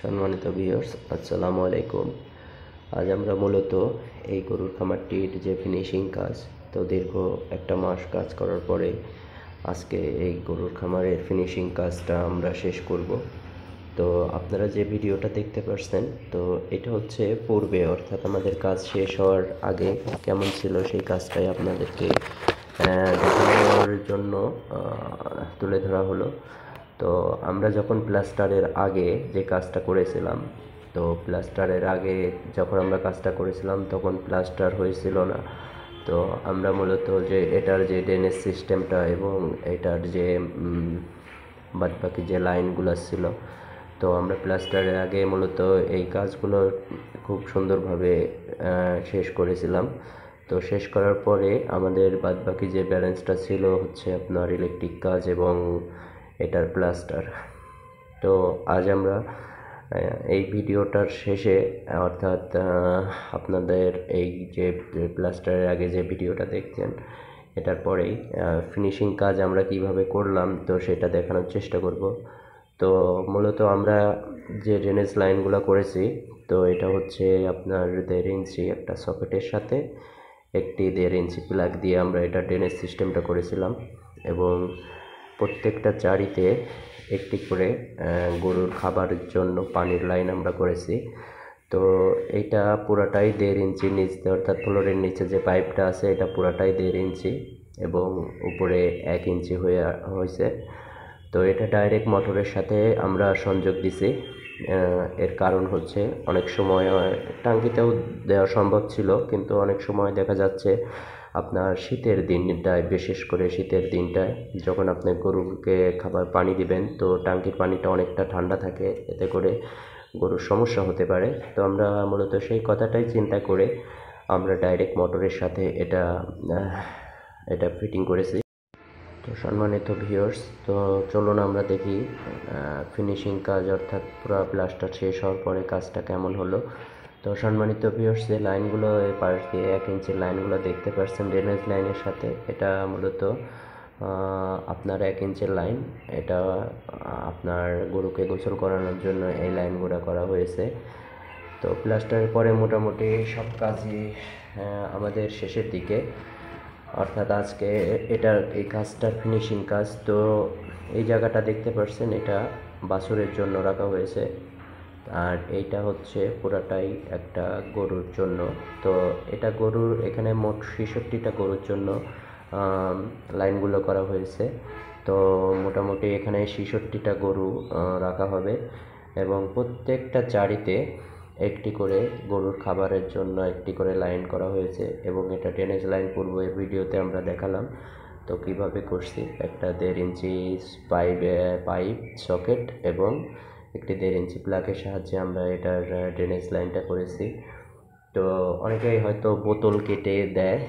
সম্মানিত ভিউয়ার্স আসসালামু আলাইকুম। আজ আমরা মূলত এই গরুর খামারটির যে ফিনিশিং কাজ, তো দীর্ঘ একটা মাস কাজ করার পরে আজকে এই গরুর খামারের ফিনিশিং কাজটা আমরা শেষ করব। তো আপনারা যে ভিডিওটা দেখতে পাচ্ছেন তো এটা হচ্ছে পূর্বে, অর্থাৎ আমাদের কাজ শেষ হওয়ার আগে কেমন ছিল সেই কাজটাই আপনাদেরকে দেখানোর জন্য তুলে ধরা হলো। তো আমরা যখন প্লাস্টারের আগে যে কাজটা করেছিলাম, তো প্লাস্টারের আগে যখন আমরা কাজটা করেছিলাম তখন প্লাস্টার হয়েছিল না। তো আমরা মূলত যে এটার যে ড্রেনেজ সিস্টেমটা এবং এটার যে বাদ বাকি যে লাইনগুলো ছিল, তো আমরা প্লাস্টারের আগে মূলত এই কাজগুলো খুব সুন্দরভাবে শেষ করেছিলাম। তো শেষ করার পরে আমাদের বাদবাকি যে ব্যালেন্সটা ছিল হচ্ছে আপনার ইলেকট্রিক কাজ এবং এটার প্লাস্টার। তো আজ আমরা এই ভিডিওটার শেষে, অর্থাৎ আপনাদের এই যে প্লাস্টারের আগে যে ভিডিওটা দেখছেন, এটার পরেই ফিনিশিং কাজ আমরা কীভাবে করলাম, তো সেটা দেখানোর চেষ্টা করব। তো মূলত আমরা যে ড্রেনেজ লাইনগুলো করেছি, তো এটা হচ্ছে আপনার দেড় ইঞ্চি একটা সকেটের সাথে একটি দেড় ইঞ্চি প্লাগ দিয়ে আমরা এটা ড্রেনেজ সিস্টেমটা করেছিলাম এবং প্রত্যেকটা চারিতে একটি করে গরুর খাবারের জন্য পানির লাইন আমরা করেছি। তো এটা পুরাটাই দেড় ইঞ্চি নিচ অর্থাৎ ফ্লোরের নিচে যে পাইপটা আছে, এটা পুরাটাই দেড় ইঞ্চি এবং উপরে এক ইঞ্চি হয়ে, হয়েছে। তো এটা ডাইরেক্ট মোটরের সাথে আমরা সংযোগ দিছি। এর কারণ হচ্ছে অনেক সময় টাঙ্কিতেও দেওয়া সম্ভব ছিল, কিন্তু অনেক সময় দেখা যাচ্ছে আপনার শীতের দিনটায়, বিশেষ করে শীতের দিনটায়, যখন আপনি গরুকে খাবার পানি দিবেন, তো টাঙ্কির পানিটা অনেকটা ঠান্ডা থাকে, এতে করে গরুর সমস্যা হতে পারে। তো আমরা মূলত সেই কথাটাই চিন্তা করে আমরা ডাইরেক্ট মোটরের সাথে এটা এটা ফিটিং করেছি। তো সম্মানিত ভিউয়ার্স তো চলুন আমরা দেখি ফিনিশিং কাজ অর্থাৎ পুরো প্লাস্টার শেষ হওয়ার পরে কাজটা কেমন হলো। তো সম্মানিত ভিউয়ার্স যে লাইনগুলো এই পাশ দিয়ে এক ইঞ্চির লাইনগুলো দেখতে পাচ্ছেন ড্রেনেজ লাইনের সাথে, এটা মূলত আপনার এক ইঞ্চের লাইন। এটা আপনার গরুকে গোসল করানোর জন্য এই লাইনগুলো করা হয়েছে। তো প্লাস্টারের পরে মোটামুটি সব কাজই আমাদের শেষের দিকে। অর্থাৎ আজকে এটার এই কাজটার ফিনিশিং কাজ। তো এই জায়গাটা দেখতে পাচ্ছেন এটা বাছুরের জন্য রাখা হয়েছে। আর এইটা হচ্ছে পুরাটাই একটা গরুর জন্য। তো এটা গরুর এখানে মোট ছেষট্টিটা গরুর জন্য লাইনগুলো করা হয়েছে। তো মোটামুটি এখানে ছেষট্টিটা গরু রাখা হবে এবং প্রত্যেকটা চারিতে একটি করে গরুর খাবারের জন্য একটি করে লাইন করা হয়েছে এবং এটা ড্রেনেজ লাইন পূর্বের ভিডিওতে আমরা দেখালাম। তো কীভাবে করছি? একটা দেড় ইঞ্চি পাইপ পাইপ, সকেট এবং একটি দেড় ইঞ্চি প্লাগের সাহায্যে আমরা এটার ড্রেনেজ লাইনটা করেছি। তো অনেকেই হয়তো বোতল কেটে দেয়।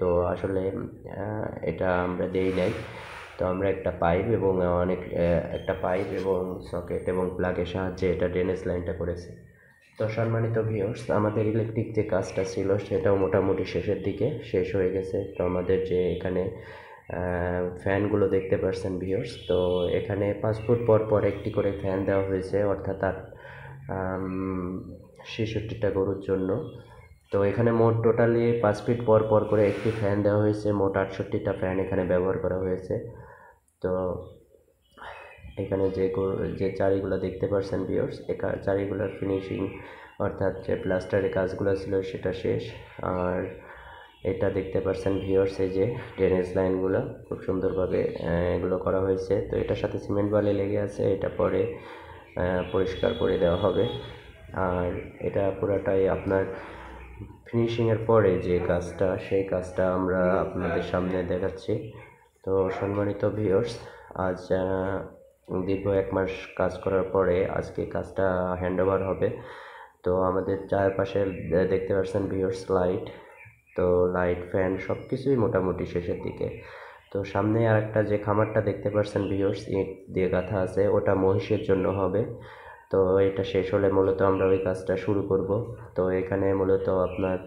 তো আসলে এটা আমরা দেই নাই। তো আমরা একটা পাইপ এবং অনেক একটা পাইপ এবং সকেট এবং প্লাগের সাহায্যে এটা ড্রেনেজ লাইনটা করেছি। তো সম্মানিত ভিউয়ার্স আমাদের ইলেকট্রিক যে কাজটা ছিল, সেটাও মোটামুটি শেষের দিকে শেষ হয়ে গেছে। তো আমাদের যে এখানে ফ্যানগুলো দেখতে পারছেন ভিউয়ার্স তো এখানে পাঁচ ফুট পর পর একটি করে ফ্যান দেওয়া হয়েছে, অর্থাৎ আর ছেষট্টিটা গরুর জন্য। তো এখানে মোট টোটালি পাঁচ ফিট পর পর করে একটি ফ্যান দেওয়া হয়েছে, মোট আটষট্টিটা ফ্যান এখানে ব্যবহার করা হয়েছে। তো এখানে যে যে চারিগুলো দেখতে পারছেন ভিউয়ার্স একা চারিগুলোর ফিনিশিং অর্থাৎ যে প্লাস্টারের কাজগুলো ছিল সেটা শেষ। আর এটা দেখতে পাচ্ছেন ভিউয়ার্স এই যে ড্রেনেজ লাইনগুলো খুব সুন্দরভাবে এগুলো করা হয়েছে। তো এটার সাথে সিমেন্ট বালি লেগে আছে, এটা পরে পরিষ্কার করে দেওয়া হবে। আর এটা পুরাটাই আপনার ফিনিশিংয়ের পরে যে কাজটা, সেই কাজটা আমরা আপনাদের সামনে দেখাচ্ছি। তো সম্মানিত ভিউয়ার্স আজ দীর্ঘ এক মাস কাজ করার পরে আজকে কাজটা হ্যান্ড ওভার হবে। তো আমাদের চারপাশে দেখতে পাচ্ছেন ভিউয়ার্স লাইট তো লাইট ফ্যান সব কিছুই মোটামুটি শেষের দিকে। তো সামনে আর একটা যে খামারটা দেখতে পাচ্ছেন ভিউয়ার্স ইট দিয়ে গাঁথা আছে, ওটা মহিষের জন্য হবে। তো এটা শেষ হলে মূলত আমরা ওই কাজটা শুরু করব। তো এখানে মূলত আপনার